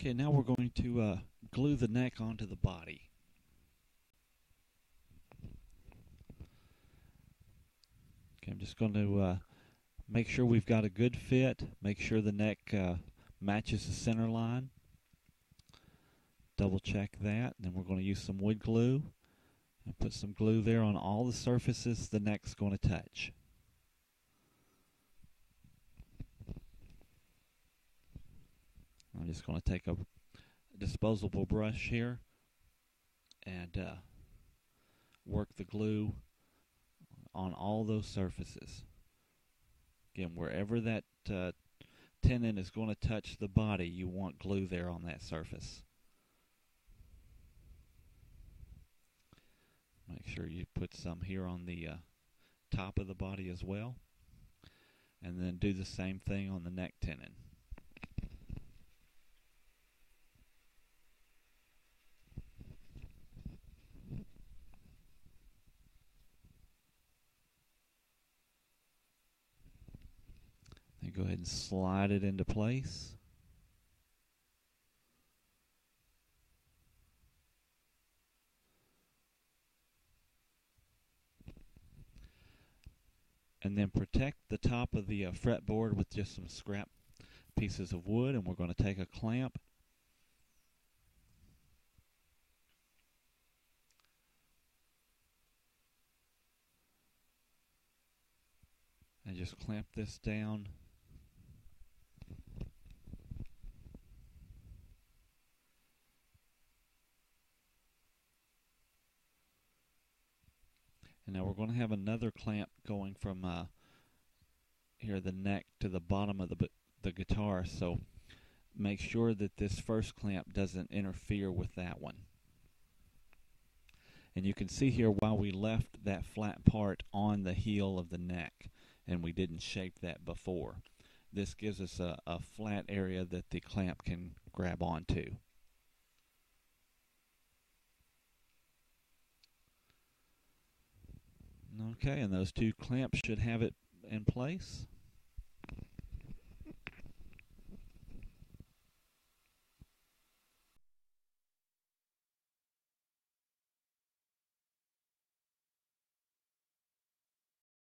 Okay, now we're going to uh, glue the neck onto the body. Okay, I'm just going to uh, make sure we've got a good fit, make sure the neck uh, matches the center line. Double check that, and then we're going to use some wood glue and put some glue there on all the surfaces the neck's going to touch. I'm just going to take a disposable brush here and uh, work the glue on all those surfaces. Again, wherever that uh, tenon is going to touch the body, you want glue there on that surface. Make sure you put some here on the uh, top of the body as well. And then do the same thing on the neck tenon. Go ahead and slide it into place. and then protect the top of the uh, fretboard with just some scrap pieces of wood and we're going to take a clamp and just clamp this down And now we're going to have another clamp going from uh, here the neck to the bottom of the the guitar. So make sure that this first clamp doesn't interfere with that one. And you can see here while we left that flat part on the heel of the neck and we didn't shape that before. This gives us a, a flat area that the clamp can grab onto. Okay, and those two clamps should have it in place.